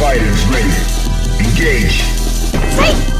fighters ready. Engage. Let's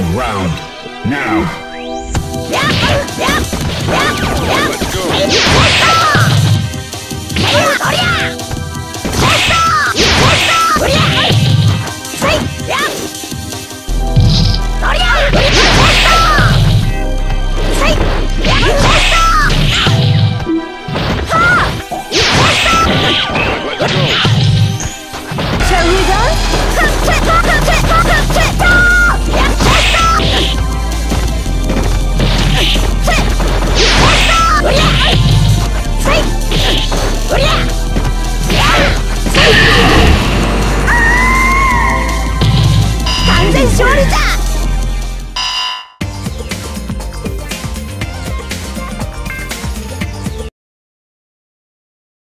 Round. Now. Win.